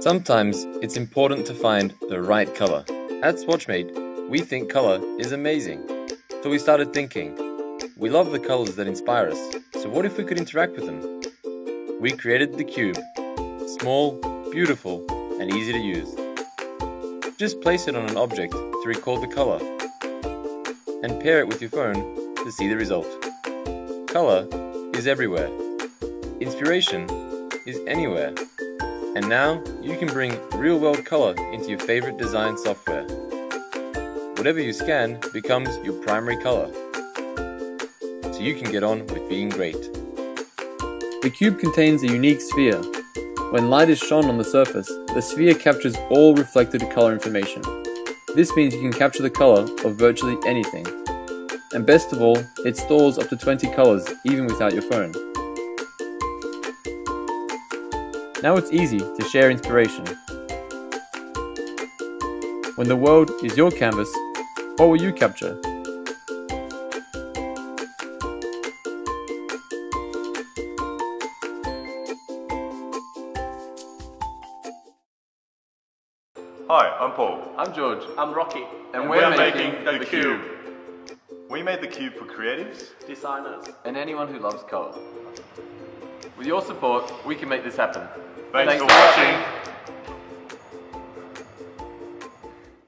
Sometimes it's important to find the right color. At Swatchmate, we think color is amazing. So we started thinking, we love the colors that inspire us, so what if we could interact with them? We created the cube. Small, beautiful, and easy to use. Just place it on an object to recall the color, and pair it with your phone to see the result. Color is everywhere. Inspiration is anywhere. And now you can bring real world color into your favorite design software. Whatever you scan becomes your primary color. So you can get on with being great. The cube contains a unique sphere. When light is shone on the surface, the sphere captures all reflected color information. This means you can capture the color of virtually anything. And best of all, it stores up to 20 colors even without your phone. Now it's easy to share inspiration. When the world is your canvas, what will you capture? Hi, I'm Paul. I'm George. I'm Rocky. And, And we're, we're making, making the, The cube. We made the cube for creatives. Designers. And anyone who loves color. With your support, we can make this happen. Thanks, Thanks for watching.